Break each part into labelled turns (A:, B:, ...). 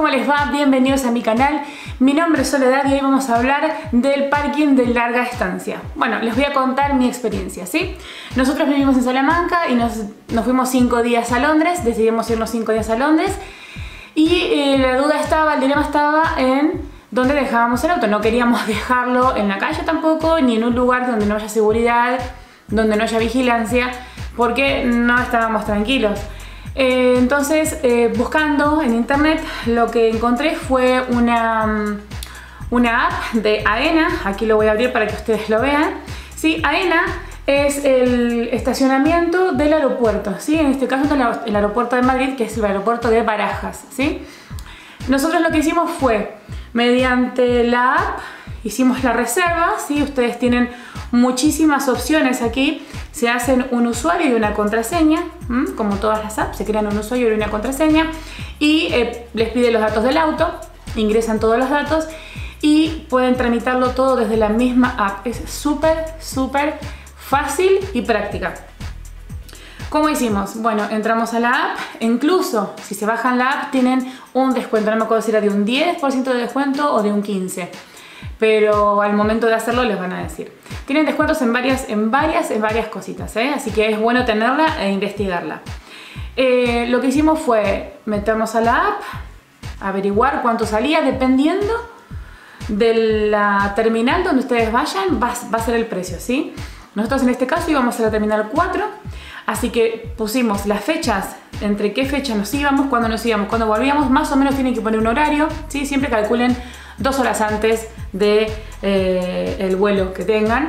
A: ¿cómo les va? Bienvenidos a mi canal. Mi nombre es Soledad y hoy vamos a hablar del parking de larga estancia. Bueno, les voy a contar mi experiencia, ¿sí? Nosotros vivimos en Salamanca y nos, fuimos cinco días a Londres, decidimos irnos cinco días a Londres y eh, la duda estaba, el dilema estaba en dónde dejábamos el auto. No queríamos dejarlo en la calle tampoco, ni en un lugar donde no haya seguridad, donde no haya vigilancia, porque no estábamos tranquilos. Eh, entonces, eh, buscando en internet, lo que encontré fue una, mm, una app de AENA. Aquí lo voy a abrir para que ustedes lo vean. ¿Sí? AENA es el estacionamiento del aeropuerto. ¿sí? En este caso, el aeropuerto de Madrid, que es el aeropuerto de Barajas. ¿sí? Nosotros lo que hicimos fue, mediante la app, hicimos la reserva. ¿sí? Ustedes tienen muchísimas opciones aquí se hacen un usuario y una contraseña, como todas las apps, se crean un usuario y una contraseña y eh, les pide los datos del auto, ingresan todos los datos y pueden tramitarlo todo desde la misma app. Es súper, súper fácil y práctica. ¿Cómo hicimos? Bueno, entramos a la app, incluso si se bajan la app tienen un descuento, no me acuerdo si era de un 10% de descuento o de un 15% pero al momento de hacerlo les van a decir. Tienen descuentos en varias, en varias, en varias cositas, ¿eh? así que es bueno tenerla e investigarla. Eh, lo que hicimos fue meternos a la app, averiguar cuánto salía, dependiendo de la terminal donde ustedes vayan, va, va a ser el precio, ¿sí? Nosotros en este caso íbamos a la terminal 4, así que pusimos las fechas, entre qué fecha nos íbamos, cuándo nos íbamos, cuándo volvíamos, más o menos tienen que poner un horario, ¿sí? Siempre calculen dos horas antes de eh, el vuelo que tengan.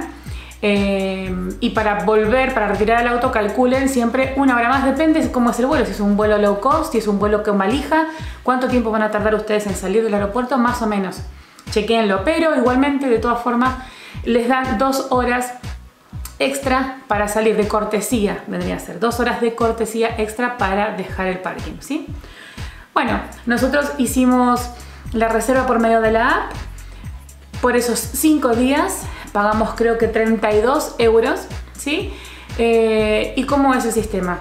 A: Eh, y para volver, para retirar el auto, calculen siempre una hora más, depende de cómo es el vuelo, si es un vuelo low cost, si es un vuelo con valija, cuánto tiempo van a tardar ustedes en salir del aeropuerto, más o menos. Chequenlo, pero igualmente de todas formas les dan dos horas extra para salir de cortesía, vendría a ser dos horas de cortesía extra para dejar el parking, ¿sí? Bueno, nosotros hicimos la reserva por medio de la app. Por esos 5 días pagamos creo que 32 euros, ¿sí? Eh, ¿Y cómo es el sistema?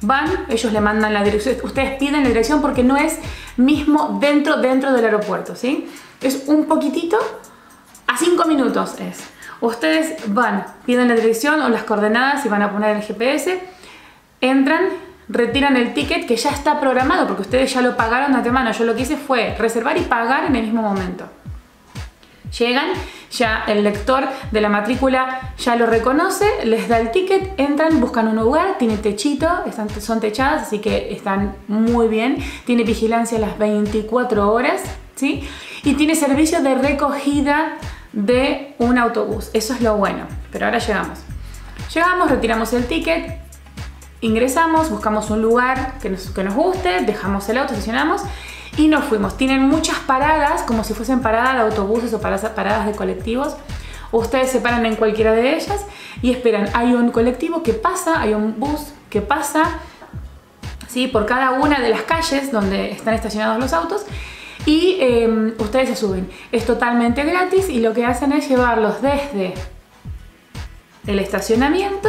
A: Van, ellos le mandan la dirección, ustedes piden la dirección porque no es mismo dentro, dentro del aeropuerto, ¿sí? Es un poquitito, a 5 minutos es. Ustedes van, piden la dirección o las coordenadas y van a poner el GPS, entran, retiran el ticket que ya está programado porque ustedes ya lo pagaron de antemano. Yo lo que hice fue reservar y pagar en el mismo momento. Llegan, ya el lector de la matrícula ya lo reconoce, les da el ticket, entran, buscan un lugar, tiene techito, están, son techadas, así que están muy bien. Tiene vigilancia las 24 horas, ¿sí? Y tiene servicio de recogida de un autobús. Eso es lo bueno. Pero ahora llegamos. Llegamos, retiramos el ticket, Ingresamos, buscamos un lugar que nos, que nos guste, dejamos el auto, estacionamos y nos fuimos. Tienen muchas paradas, como si fuesen paradas de autobuses o paradas de colectivos. Ustedes se paran en cualquiera de ellas y esperan. Hay un colectivo que pasa, hay un bus que pasa ¿sí? por cada una de las calles donde están estacionados los autos y em, ustedes se suben. Es totalmente gratis y lo que hacen es llevarlos desde el estacionamiento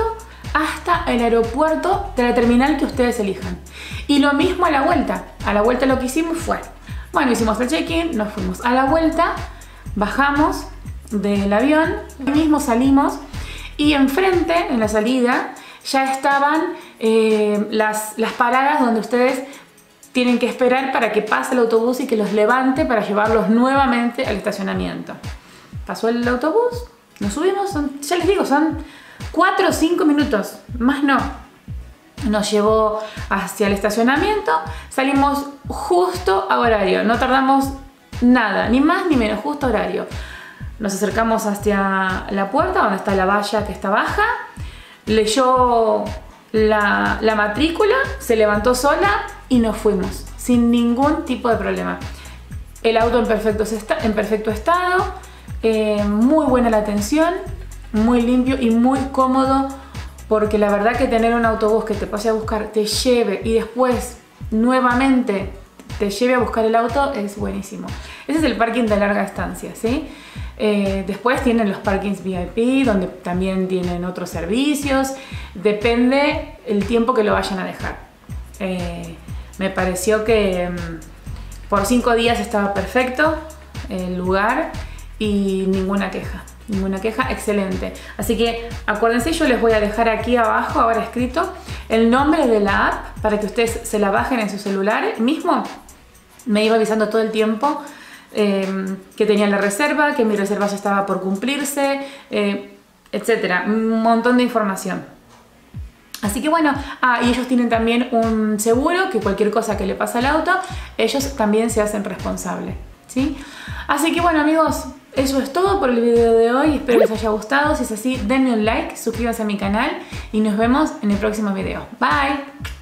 A: hasta el aeropuerto de la terminal que ustedes elijan. Y lo mismo a la vuelta. A la vuelta lo que hicimos fue, bueno, hicimos el check-in, nos fuimos a la vuelta, bajamos del avión, mismo salimos y enfrente, en la salida, ya estaban eh, las, las paradas donde ustedes tienen que esperar para que pase el autobús y que los levante para llevarlos nuevamente al estacionamiento. Pasó el autobús, nos subimos, ya les digo, son 4 o 5 minutos, más no. Nos llevó hacia el estacionamiento, salimos justo a horario, no tardamos nada, ni más ni menos, justo a horario. Nos acercamos hacia la puerta donde está la valla que está baja, leyó la, matrícula, se levantó sola y nos fuimos, sin ningún tipo de problema. El auto en perfecto, en perfecto estado, eh, muy buena la atención, muy limpio y muy cómodo porque la verdad que tener un autobús que te pase a buscar, te lleve y después nuevamente te lleve a buscar el auto es buenísimo. Ese es el parking de larga estancia, ¿sí? Eh, después tienen los parkings VIP, donde también tienen otros servicios. Depende el tiempo que lo vayan a dejar. Eh, me pareció que, mm, Por cinco días estaba perfecto el lugar y ninguna queja. Ninguna queja, excelente. Así que acuérdense, yo les voy a dejar aquí abajo, ahora escrito, el nombre de la app para que ustedes se la bajen en su celular mismo. Me iba avisando todo el tiempo eh, que tenía la reserva, que mi reserva estaba por cumplirse, eh, etcétera. Un montón de información. Así que bueno, ah, y ellos tienen también un seguro que cualquier cosa que le pase al auto, ellos también se hacen responsables. ¿sí? Así que bueno amigos, eso es todo por el video de hoy, espero les haya gustado, si es así denme un like, suscríbanse a mi canal y nos vemos en el próximo video. Bye!